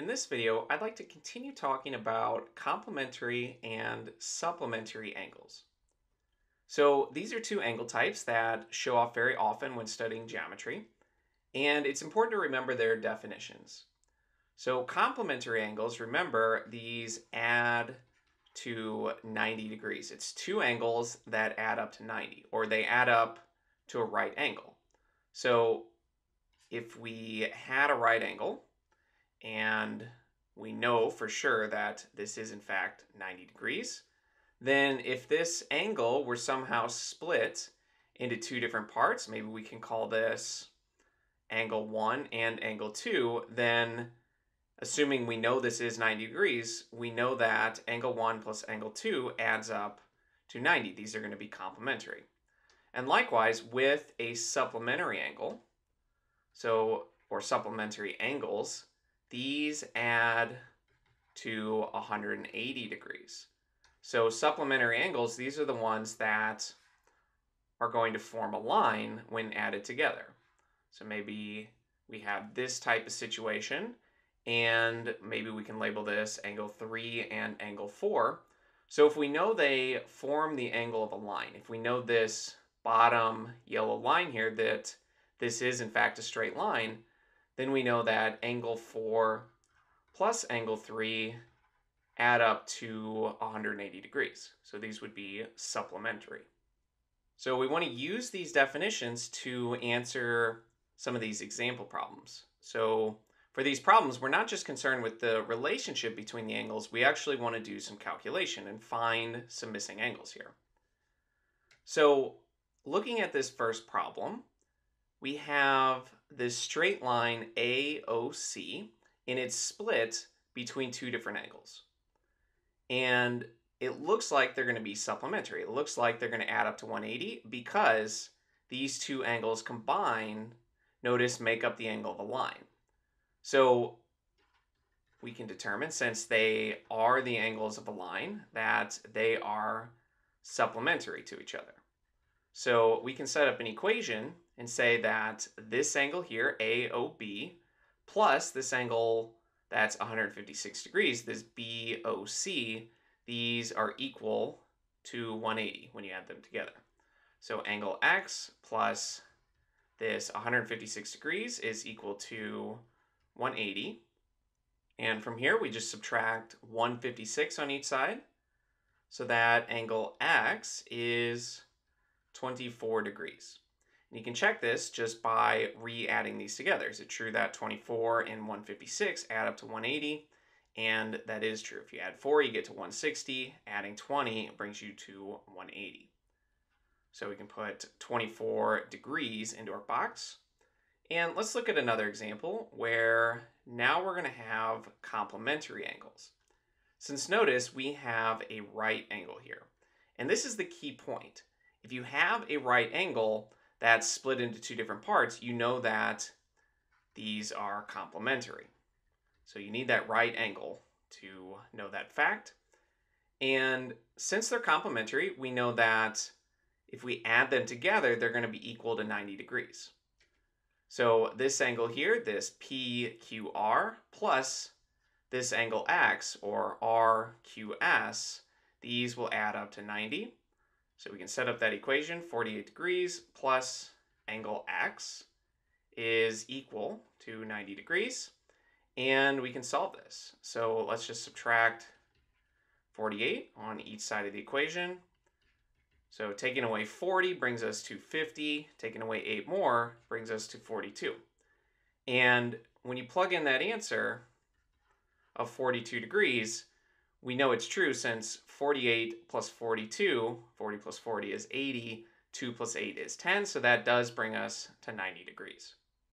In this video, I'd like to continue talking about complementary and supplementary angles. So these are two angle types that show off very often when studying geometry, and it's important to remember their definitions. So complementary angles, remember these add to 90 degrees. It's two angles that add up to 90, or they add up to a right angle. So if we had a right angle, and we know for sure that this is in fact 90 degrees, then if this angle were somehow split into two different parts, maybe we can call this angle 1 and angle 2, then assuming we know this is 90 degrees, we know that angle 1 plus angle 2 adds up to 90. These are going to be complementary. And likewise, with a supplementary angle, so or supplementary angles, these add to 180 degrees. So supplementary angles, these are the ones that are going to form a line when added together. So maybe we have this type of situation and maybe we can label this angle 3 and angle 4. So if we know they form the angle of a line, if we know this bottom yellow line here that this is in fact a straight line, then we know that angle 4 plus angle 3 add up to 180 degrees. So these would be supplementary. So we want to use these definitions to answer some of these example problems. So for these problems, we're not just concerned with the relationship between the angles, we actually want to do some calculation and find some missing angles here. So looking at this first problem, we have this straight line AOC and it's split between two different angles. And it looks like they're going to be supplementary. It looks like they're going to add up to 180 because these two angles combine, notice, make up the angle of a line. So we can determine, since they are the angles of a line, that they are supplementary to each other. So we can set up an equation and say that this angle here, AOB, plus this angle that's 156 degrees, this BOC, these are equal to 180 when you add them together. So angle X plus this 156 degrees is equal to 180. And from here, we just subtract 156 on each side. So that angle X is 24 degrees. And you can check this just by re-adding these together. Is it true that 24 and 156 add up to 180? And that is true. If you add 4, you get to 160. Adding 20 brings you to 180. So we can put 24 degrees into our box. And let's look at another example where now we're going to have complementary angles. Since notice, we have a right angle here. And this is the key point. If you have a right angle, that's split into two different parts, you know that these are complementary. So you need that right angle to know that fact. And since they're complementary, we know that if we add them together, they're going to be equal to 90 degrees. So this angle here, this PQR, plus this angle X, or RQS, these will add up to 90. So we can set up that equation, 48 degrees plus angle x is equal to 90 degrees. And we can solve this. So let's just subtract 48 on each side of the equation. So taking away 40 brings us to 50. Taking away 8 more brings us to 42. And when you plug in that answer of 42 degrees, we know it's true since 48 plus 42, 40 plus 40 is 80, 2 plus 8 is 10, so that does bring us to 90 degrees.